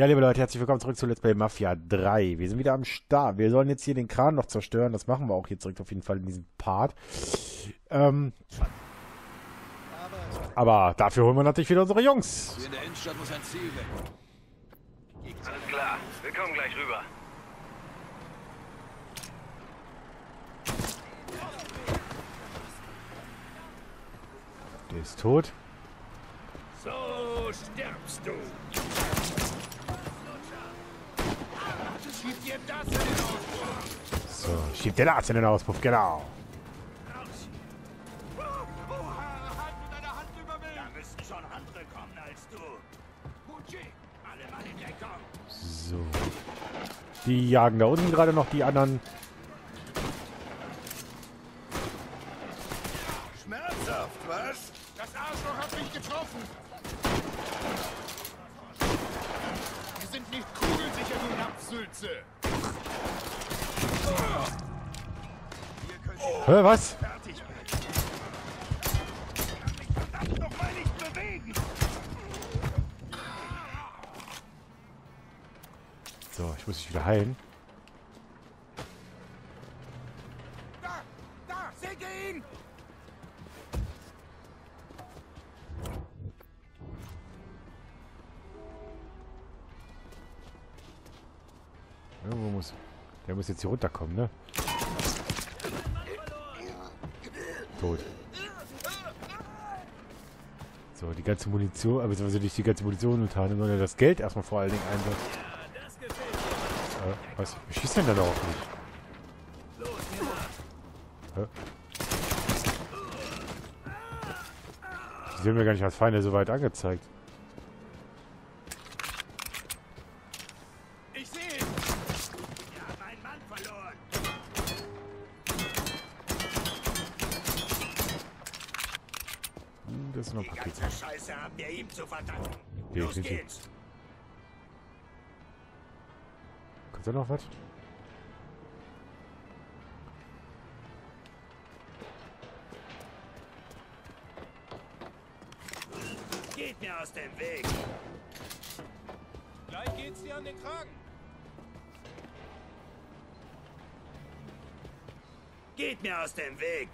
Ja, liebe Leute, herzlich willkommen zurück zu Let's Play Mafia 3. Wir sind wieder am Start. Wir sollen jetzt hier den Kran noch zerstören. Das machen wir auch jetzt direkt auf jeden Fall in diesem Part. Ähm, aber dafür holen wir natürlich wieder unsere Jungs. Hier in der Innenstadt muss ein Ziel weg. Alles klar, wir kommen gleich rüber. Der ist tot. So stirbst du. Schieb dir das in den Auspuff. So, schiebt der Arzt in den Auspuff, genau. Halt mit deiner Hand über mich. Da müssen schon andere kommen als du. Mucci, alle Mann in Deckung. So. Die jagen da unten gerade noch die anderen. Schmerzhaft, was? Das Arschloch hat mich getroffen. Wir sind nicht kugelsicher, ihr Hä, was? So, ich muss mich wieder heilen. Muss jetzt hier runterkommen, ne? Tot. So, die ganze Munition, aber also nicht die ganze Munition unter anderem, sondern das Geld erstmal vor allen Dingen einsetzen. Äh, was? Wie schießt denn da noch auf mich? Hä? Die sind mir gar nicht als Feinde so weit angezeigt. Das ist noch ein Die Paket. ganze Scheiße haben wir ihm zu verdanken. Ja, Los sind sie. geht's. Kommt da noch was? Geht mir aus dem Weg. Gleich geht's dir an den Kragen. Geht mir aus dem Weg.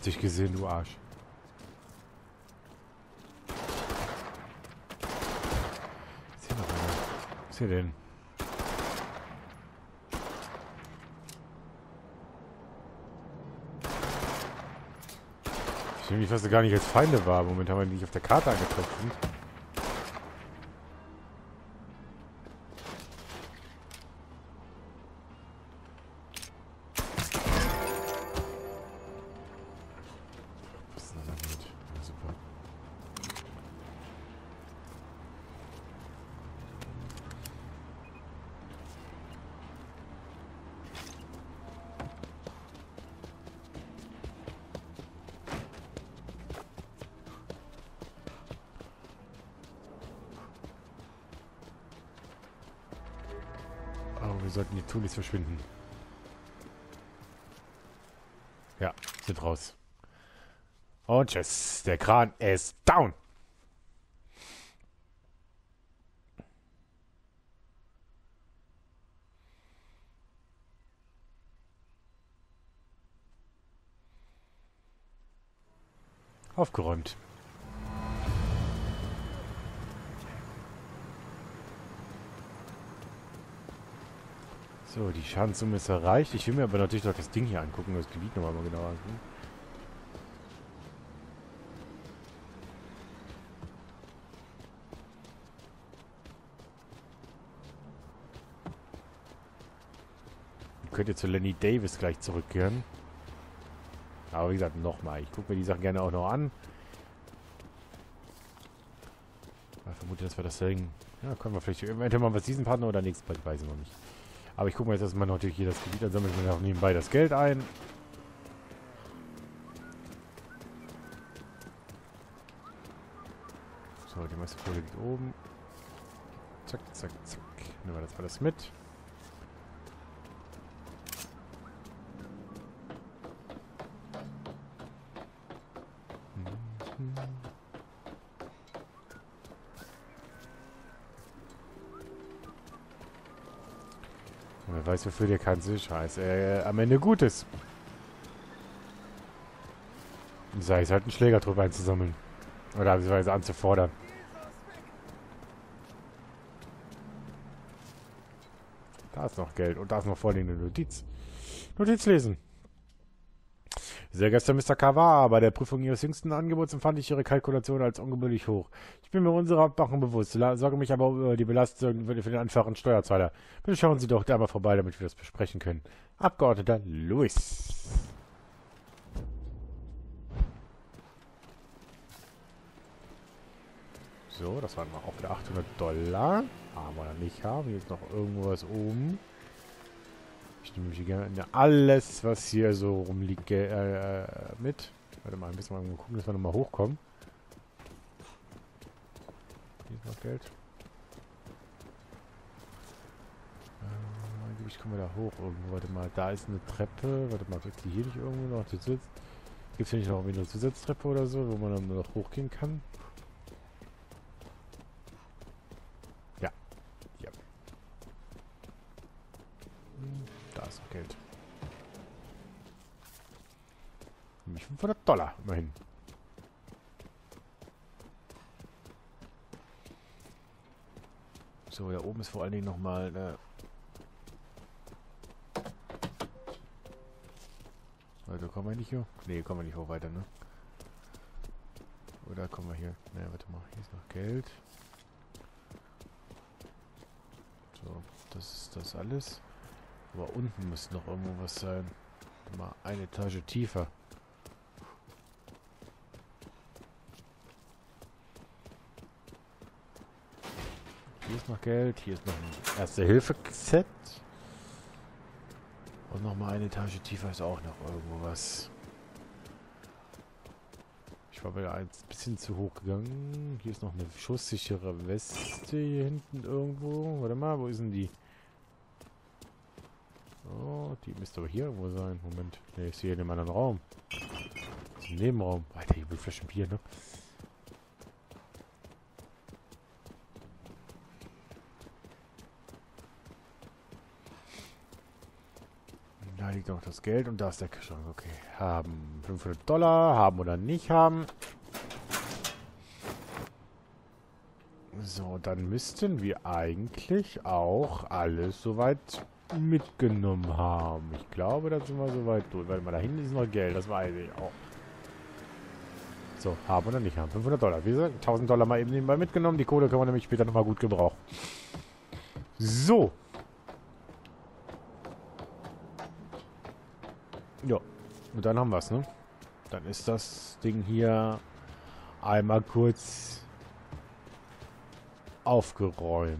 Hab dich gesehen, du Arsch. Noch einer? Was ist hier denn? Ich nehme mich fast gar nicht als Feinde wahr. Moment haben wir nicht auf der Karte angezeigt wir sollten die Tunis verschwinden. Ja, sind raus. Und tschüss. Der Kran ist down. Aufgeräumt. So, die Schadenssumme ist erreicht. Ich will mir aber natürlich noch das Ding hier angucken, das Gebiet nochmal mal genauer angucken. Ich könnte zu Lenny Davis gleich zurückkehren. Aber wie gesagt, nochmal. Ich gucke mir die Sachen gerne auch noch an. Ich vermute, dass wir das Ding... Ja, können wir vielleicht... Eventuell mal was diesen Partner oder nächsten Part, weiß ich noch nicht. Aber ich gucke mir jetzt erstmal natürlich hier das Gebiet an, sammle mir noch nebenbei das Geld ein. So, die meiste Kohle liegt oben. Zack, zack, zack. Nehmen wir das alles mit. Weiß, wofür der ganze Scheiß äh, am Ende gut ist. Sei es halt einen Schlägertrupp einzusammeln. Oder beziehungsweise anzufordern. Da ist noch Geld. Und da ist noch vorliegende Notiz. Notiz lesen. Sehr geehrter Mr. Kawa, bei der Prüfung Ihres jüngsten Angebots empfand ich Ihre Kalkulation als ungewöhnlich hoch. Ich bin mir unserer Abmachung bewusst, sorge mich aber über die Belastung für den einfachen Steuerzahler. Bitte schauen Sie doch da mal vorbei, damit wir das besprechen können. Abgeordneter Lewis. So, das waren auch wieder 800 Dollar. Haben wir nicht haben. Hier ist noch irgendwo was oben. Ich nehme mich gerne alles, was hier so rumliegt, äh, mit. Warte mal, ein bisschen mal gucken, dass wir nochmal hochkommen. Hier ist noch Geld. Äh, ich komme da hoch irgendwo. Warte mal, da ist eine Treppe. Warte mal, ist die hier nicht irgendwo noch Gibt es hier nicht noch eine Zusatztreppe oder so, wo man dann noch hochgehen kann? Geld. Nämlich 500 Dollar, immerhin. So, da oben ist vor allen Dingen nochmal eine... Weiter kommen wir nicht hoch? Ne, kommen wir nicht hoch weiter, ne? Oder kommen wir hier? Ne, warte mal, hier ist noch Geld. So, das ist das alles. Aber unten muss noch irgendwo was sein. Mal eine Etage tiefer. Hier ist noch Geld. Hier ist noch ein Erste-Hilfe-Set. Und noch mal eine Etage tiefer ist auch noch irgendwo was. Ich war wieder ein bisschen zu hoch gegangen. Hier ist noch eine schusssichere Weste hier hinten irgendwo. Warte mal, wo ist denn die? Oh, die müsste aber hier irgendwo sein. Moment. Ne, ich sehe in einem anderen Raum. Das ist ein Nebenraum. Alter, hier Flaschen Bier, ne? Da liegt auch das Geld und da ist der Kühlschrank. Okay. Haben 500 Dollar. Haben oder nicht haben. So, dann müssten wir eigentlich auch alles soweit mitgenommen haben. Ich glaube, da sind wir soweit durch. Warte mal, da hinten ist noch Geld, das weiß ich auch. So, haben oder nicht haben. 500 Dollar. Wie gesagt, 1000 Dollar mal eben nebenbei mitgenommen. Die Kohle können wir nämlich später nochmal gut gebrauchen. So. Ja. Und dann haben wir es, ne? Dann ist das Ding hier einmal kurz aufgeräumt.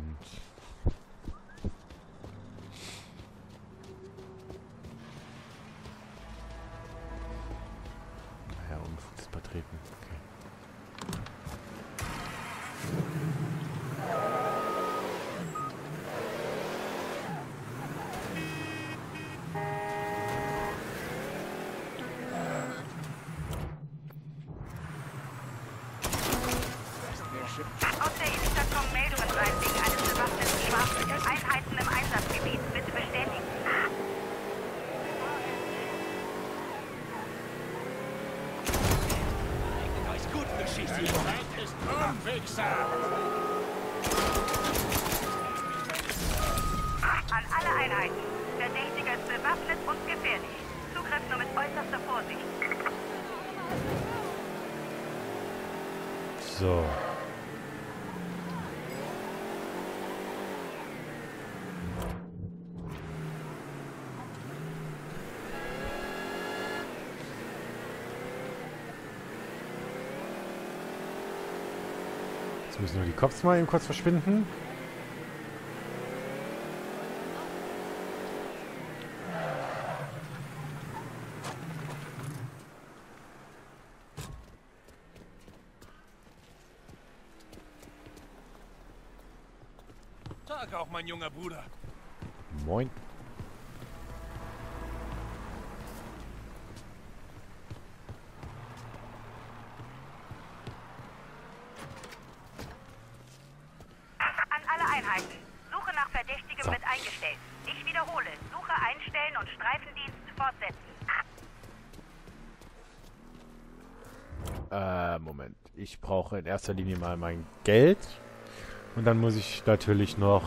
Geschichte. Zeit ist Wichser. An alle Einheiten. Verdächtiger ist bewaffnet und gefährlich. Zugriff nur mit äußerster Vorsicht. So. Jetzt müssen nur die Cops mal eben kurz verschwinden. Tag auch, mein junger Bruder. Moin. Ich brauche in erster Linie mal mein Geld. Und dann muss ich natürlich noch...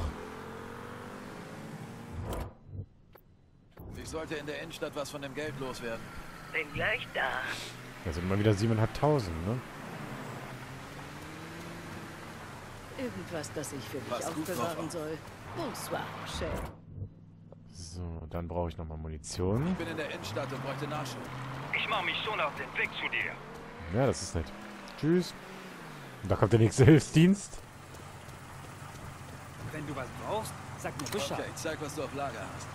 Ich sollte in der Innenstadt was von dem Geld loswerden. Bin gleich da. Das sind mal wieder 7.500, ne? Irgendwas, das ich für dich aufbewahren soll. Bonsoir, Chef. So, dann brauche ich nochmal Munition. Ich bin in der Innenstadt und bräuchte Nachschub. Ich mache mich schon auf den Weg zu dir. Ja, das ist nett. Tschüss. Und da kommt der nächste Hilfsdienst. Wenn du was brauchst, sag mir Bescheid. Okay, zeig, was du auf Lager hast.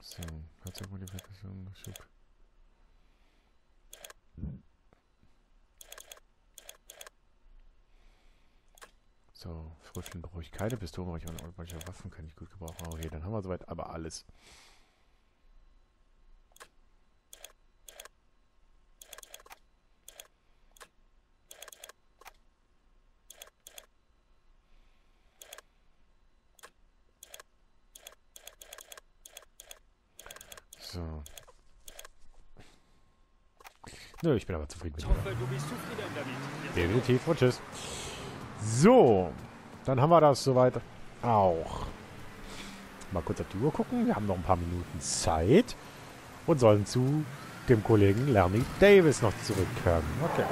So, Fahrzeugmodifikation, Schub. So, Fröscheln brauche ich keine, Pistolen brauche ich noch, manche Waffen kann ich gut gebrauchen. Okay, dann haben wir soweit aber alles. So. Nö, ich bin aber zufrieden mit damit. Definitiv und tschüss. So, dann haben wir das soweit auch. Mal kurz auf die Uhr gucken. Wir haben noch ein paar Minuten Zeit und sollen zu dem Kollegen Lerny Davis noch zurückkehren. Okay.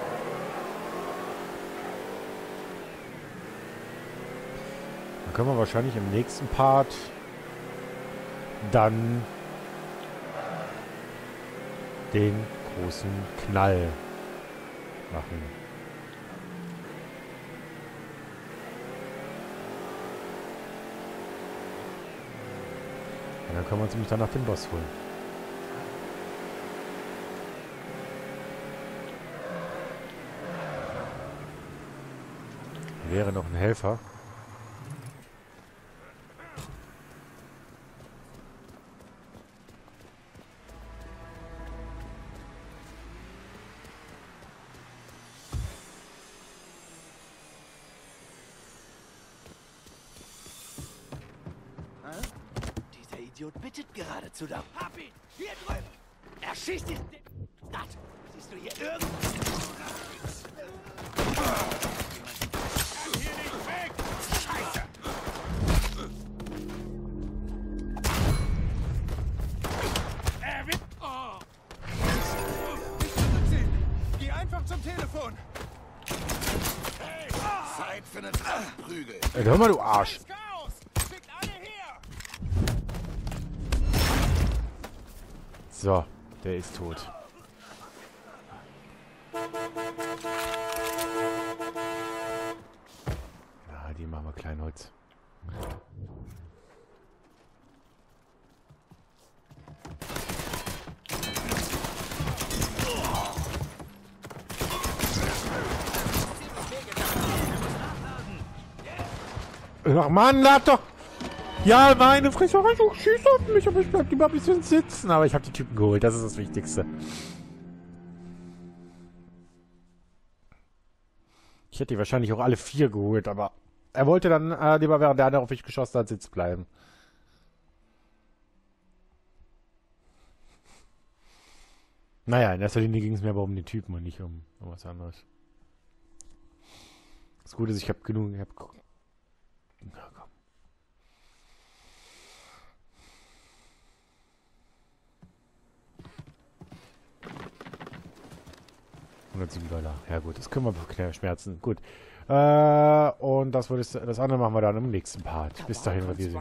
Dann können wir wahrscheinlich im nächsten Part dann den großen Knall machen. Und dann können wir uns nämlich dann nach dem Boss holen. Wäre noch ein Helfer. Idiot bittet geradezu da. Hab ihn! Hier drüben! Er schießt ihn! Gott! Siehst du hier irgend... Hier nicht weg! Scheiße! Er wird... Oh. Geh einfach zum Telefon. Hey! Zeit für einen Prügel. Hör mal, du Arsch. So, der ist tot. Ja, die machen wir Kleinholz. Ach Mann, lad doch! Ja, meine Fresse, du schießt auf mich, aber ich bleib lieber ein bisschen sitzen. Aber ich habe die Typen geholt, das ist das Wichtigste. Ich hätte die wahrscheinlich auch alle vier geholt, aber er wollte dann äh, lieber, während der andere auf mich geschossen hat, sitzen bleiben. Naja, in erster Linie ging es mir aber um den Typen und nicht um, um was anderes. Das Gute ist, ich habe genug. Ich hab, 107 Dollar. Ja gut, das können wir schmerzen. Gut. Äh, und das, das andere machen wir dann im nächsten Part. Bis dahin, wir sehen.